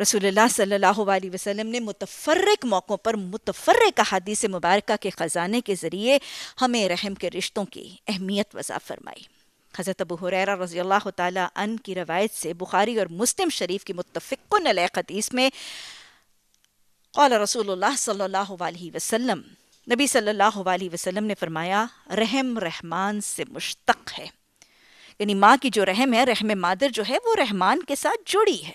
रसूलुल्लाह सल्लल्लाहु अलैहि वसल्लम ने मुतफरक मौक़ों पर मुतफरक हदीस मुबारक के ख़जाने के ज़रिए हमें रहम के रिश्तों की अहमियत वज़ा फरमाई। हज़रत अबू हुरैरा रज़ी अल्लाह ताला अन की रवायत से बुखारी और मुस्लिम शरीफ की मुतफ़िक़ुन हदीस में क़ाल रसूलुल्लाह सल्लल्लाहु अलैहि नबी सल्लल्लाहु अलैहि ने फरमाया, रहम रहमान से मुश्तक है। यानी माँ की जो रहम है रहम मादर जो है, वो रहमान के साथ जुड़ी है।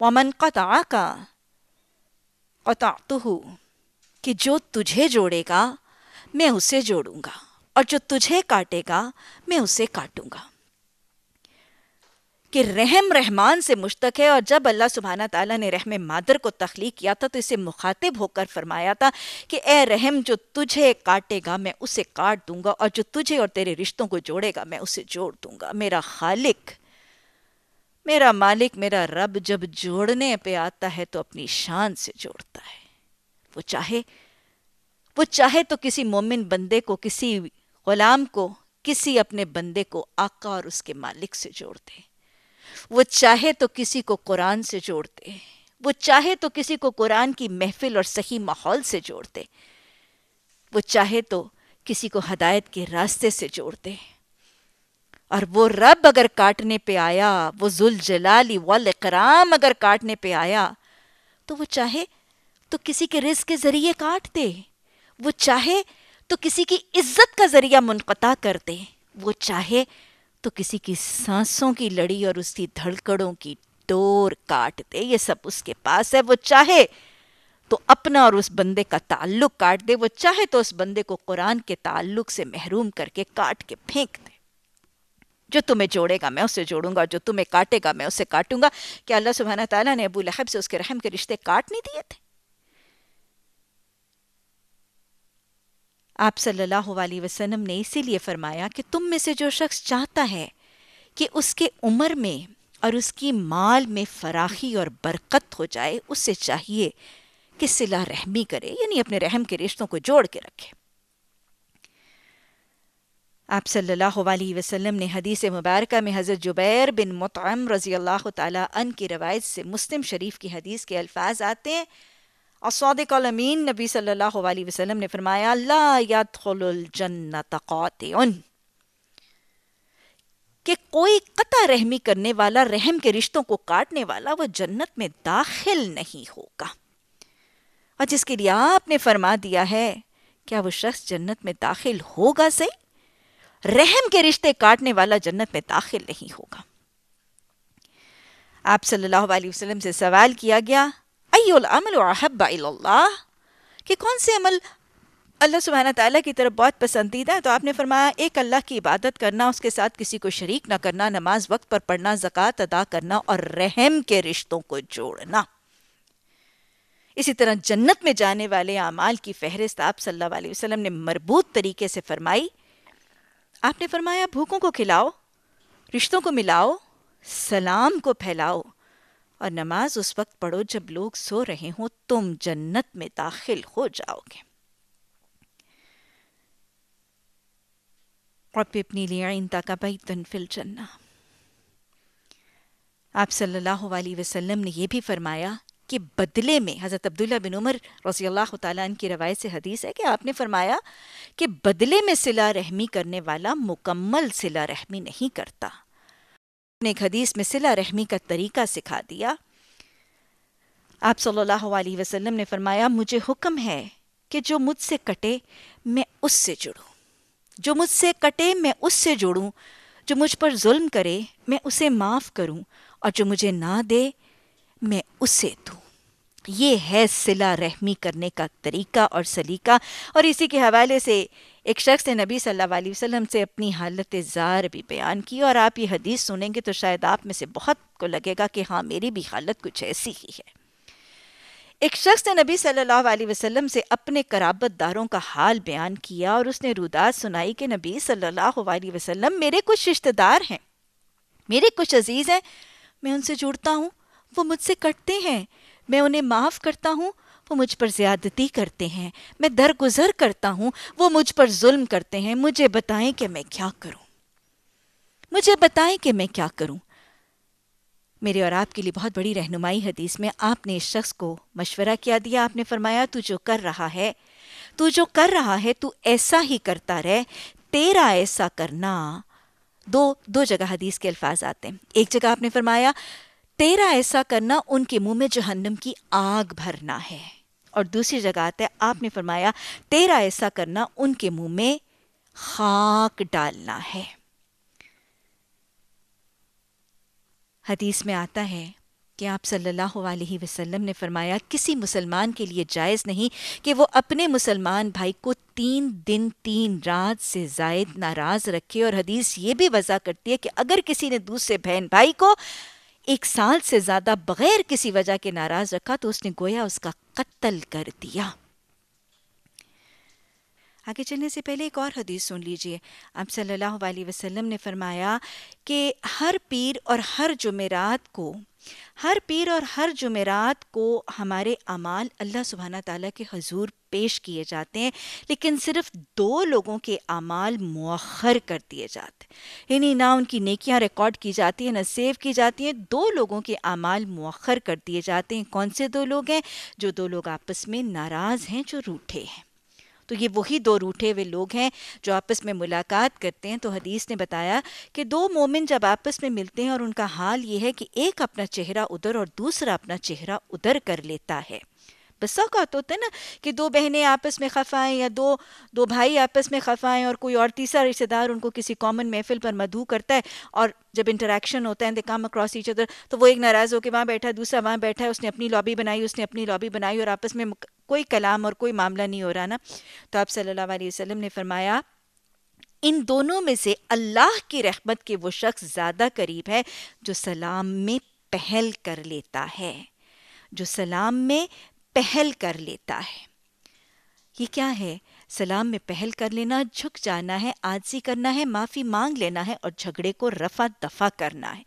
वमन कता का कि जो तुझे जोड़ेगा, मैं उसे जोड़ूँगा, और जो तुझे काटेगा, मैं उसे काटूँगा। कि रहम रहमान से मुश्तक है और जब अल्लाह सुबहाना ताला ने रहम मादर को तख्लीक किया था तो इसे मुखातिब होकर फरमाया था कि, ए रहम जो तुझे काटेगा, मैं उसे काट दूँगा और जो तुझे और तेरे रिश्तों को जोड़ेगा, मैं उसे जोड़ दूँगा। मेरा खालिक, मेरा मालिक, मेरा रब जब जोड़ने पे आता है तो अपनी शान से जोड़ता है। वो चाहे वो चाहे तो किसी मोमिन बंदे को, किसी गुलाम को, किसी अपने बंदे को आका और उसके मालिक से जोड़ दे। वो चाहे तो किसी को कुरान से जोड़ते, वो चाहे तो किसी को कुरान की महफिल और सही माहौल से जोड़ते, वो चाहे तो किसी को हदायत के रास्ते से जोड़ते। और वो रब अगर काटने पे आया, वो जुल जलाली वल इकराम अगर काटने पे आया तो वो चाहे तो किसी के रिस्क के ज़रिए काट दे वो चाहे तो किसी की इज़्ज़त का ज़रिया मुनकता कर दे वो चाहे तो किसी की सांसों की लड़ी और उसकी धड़कड़ों की डोर काट दे, ये सब उसके पास है, वो चाहे तो अपना और उस बंदे का ताल्लुक काट दे, वो चाहे तो उस बंदे को कुरान के ताल्लुक से महरूम करके काट के फेंक दे। जो तुम्हें जोड़ेगा, मैं उसे जोड़ूँगा और जो तुम्हें काटेगा, मैं उसे काटूँगा। क्या अल्लाह सुबहाना ताला ने अबू लहब से उसके रहम के रिश्ते काट नहीं दिए थे? आप सल्लल्लाहु अलैहि वसल्लम ने इसीलिए फरमाया कि तुम में से जो शख्स चाहता है कि उसके उम्र में और उसकी माल में फराखी और बरकत हो जाए उससे चाहिए कि सिला रहमी करे, यानी अपने रहम के रिश्तों को जोड़ के रखे। आप सल्लल्लाहु अलैहि वसल्लम ने हदीस मुबारक में हज़रत जुबैर बिन मुतम रज़ी अल्लाह अन की रवायत से मुस्लिम शरीफ की हदीस के अल्फाज आते हैं। अमीन नबी सल्लल्लाहु अलैहि वसल्लम ने फरमाया ला कि कोई कता रहमी करने वाला, रहम के रिश्तों को काटने वाला, वो जन्नत में दाखिल नहीं होगा। और जिसके लिए आपने फरमा दिया है, क्या वो शख्स जन्नत में दाखिल होगा सही? रहम के रिश्ते काटने वाला जन्नत में दाखिल नहीं होगा। आप सल्लल्लाहु अलैहि वसल्लम से सवाल किया गया कि कौन से अमल अल्लाह सुबहाना ताला की तरफ़ बहुत पसंदीदा है तो आपने फरमाया एक अल्लाह की इबादत करना उसके साथ किसी को शरीक ना करना नमाज़ वक्त पर पढ़ना जक़ात अदा करना और रहम के रिश्तों को जोड़ना इसी तरह जन्नत में जाने वाले अमाल की फहरिस्त आप सल्लल्लाहु अलैहि वसल्लम ने मरबूत तरीके से फरमाई आपने फरमाया भूखों को खिलाओ रिश्तों को मिलाओ सलाम को फैलाओ और नमाज़ उस वक्त पढ़ो जब लोग सो रहे हों, तुम जन्नत में दाखिल हो जाओगे। फिल जन्ना। आप सल्लल्लाहु अलैहि वसल्लम ने यह भी फरमाया कि बदले में, हज़रत अब्दुल्ला बिन उमर रसी अल्लाह तन की रवायत से हदीस है कि आपने फरमाया कि बदले में सिला रहमी करने वाला मुकम्मल सिला रहमी नहीं करता। ने एक हदीस में सिला रहमी का तरीका सिखा दिया। आप सल्लल्लाहु अलैहि वसल्लम ने फरमाया, मुझे हुक्म है कि जो मुझसे कटे, मैं उससे जुड़ूं। जो मुझसे कटे, मैं उससे जुड़ूं। जो मुझ पर जुल्म करे, मैं उसे माफ़ करूँ। और जो मुझे ना दे, मैं उसे दूँ। ये है सिला रहमी करने का तरीका और सलीका। और इसी के हवाले से एक शख्स ने नबी सल्लल्लाहु अलैहि वसल्लम से अपनी हालत ज़ार भी बयान की और आप ये हदीस सुनेंगे तो शायद आप में से बहुत को लगेगा कि हाँ मेरी भी हालत कुछ ऐसी ही है। एक शख्स ने नबी सल्लल्लाहु अलैहि वसल्लम से अपने कराबतदारों का हाल बयान किया और उसने रुदास सुनाई कि नबी सल्लल्लाहु अलैहि वसल्लम मेरे कुछ रिश्तेदार हैं, मेरे कुछ अज़ीज़ हैं, मैं उनसे जुड़ता हूँ, वो मुझसे कटते हैं मैं उन्हें माफ़ करता हूँ, वो मुझ पर ज्यादती करते हैं। मैं दरगुजर करता हूँ, वो मुझ पर जुल्म करते हैं। मुझे बताएँ कि मैं क्या करूँ? मुझे बताएँ कि मैं क्या करूँ? मेरे और आपके लिए बहुत बड़ी रहनुमाई हदीस में। आपने इस शख्स को मशवरा किया दिया, आपने फरमाया, तू जो कर रहा है, तू जो कर रहा है, तू ऐसा ही करता रहे। तेरा ऐसा करना। दो दो जगह हदीस के अल्फाज आते हैं। एक जगह आपने फरमाया तेरा ऐसा करना उनके मुँह में जहन्नम की आग भरना है। और दूसरी जगह आता है, आपने फरमाया, तेरा ऐसा करना उनके मुँह में खाक डालना है। हदीस में आता है कि आप सल्लल्लाहु अलैहि वसल्लम ने फरमाया, किसी मुसलमान के लिए जायज़ नहीं कि वो अपने मुसलमान भाई को तीन दिन तीन रात से जायद नाराज़ रखे। और हदीस ये भी वजह करती है कि अगर किसी ने दूसरे बहन भाई को एक साल से ज़्यादा बगैर किसी वजह के नाराज़ रखा तो उसने गोया उसका कत्ल कर दिया। आगे चलने से पहले एक और हदीस सुन लीजिए। आप सल्लल्लाहु अलैहि वसल्लम ने फरमाया कि हर पीर और हर जुमेरात को हर पीर और हर जुमेरात को हमारे अमाल अल्लाह सुबहाना ताला के हजूर पेश किए जाते हैं, लेकिन सिर्फ़ दो लोगों के अमाल मौखर कर दिए जाते हैं। यानी ना उनकी नेकियाँ रिकॉर्ड की जाती हैं, ना सेव की जाती हैं, दो लोगों के अमाल मौखर कर दिए जाते हैं। कौन से दो लोग हैं? जो दो लोग आपस में नाराज़ हैं, जो रूठे हैं। तो ये वही दो रूठे हुए लोग हैं जो आपस में मुलाकात करते हैं। तो हदीस ने बताया कि दो मोमिन जब आपस में मिलते हैं और उनका हाल ये है कि एक अपना चेहरा उधर और दूसरा अपना चेहरा उधर कर लेता है। बस औकात होता है ना कि दो बहनें आपस में खफाएँ या दो दो भाई आपस में खफाएँ और कोई और तीसरा रिश्तेदार उनको किसी कॉमन महफिल पर मधु करता है और जब इंटरेक्शन होता है they come across each other तो वो एक नाराज़ होकर वहाँ बैठा है, दूसरा वहाँ बैठा है, उसने अपनी लॉबी बनाई, उसने अपनी लॉबी बनाई और आपस में कोई कलाम और कोई मामला नहीं हो रहा ना। तो आप सल्लल्लाहु अलैहि ने फरमाया, इन दोनों में से अल्लाह की रहमत के वो शख्स ज़्यादा करीब है जो सलाम में पहल कर लेता है, जो सलाम में पहल कर लेता है। ये क्या है? सलाम में पहल कर लेना, झुक जाना है आजी करना है, माफ़ी मांग लेना है और झगड़े को रफा दफ़ा करना है।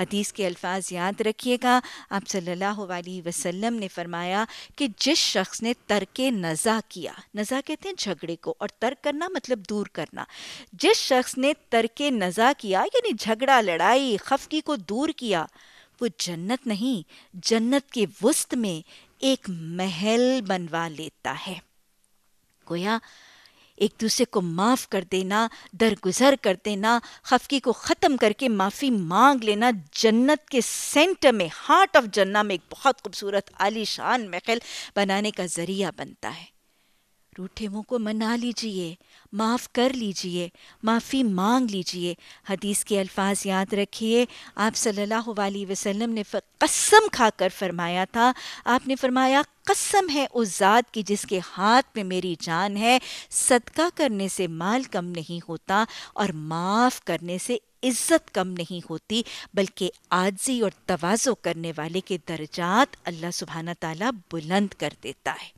हदीस के अल्फाज याद रखिएगा। आप सल्लल्लाहु अलैहि वसल्लम ने फरमाया कि जिस शख्स ने तर्क नज़ा किया, नज़ा कहते हैं झगड़े को, और तर्क करना मतलब दूर करना। जिस शख्स ने तर्क नज़ा किया, यानी झगड़ा, लड़ाई, खफकी को दूर किया, वो जन्नत नहीं, जन्नत के वस्त में एक महल बनवा लेता है। गोया, एक दूसरे को माफ़ कर देना, दरगुजर कर देना, खफकी को ख़त्म करके माफ़ी मांग लेना, जन्नत के सेंटर में, हार्ट ऑफ़ जन्ना में एक बहुत खूबसूरत आलीशान महल बनाने का ज़रिया बनता है। रूठे मुँह को मना लीजिए, माफ़ कर लीजिए, माफ़ी मांग लीजिए। हदीस के अल्फाज याद रखिए। आप सल्लल्लाहु अलैहि वसल्लम ने कसम खाकर फरमाया था। आपने फरमाया, कसम है उस ज़ात की जिसके हाथ में मेरी जान है। सदका करने से माल कम नहीं होता और माफ़ करने से इज़्ज़त कम नहीं होती, बल्कि आजी और तवाज़ो करने वाले के दर्जात अल्लाह सुबहाना ताला बुलंद कर देता है।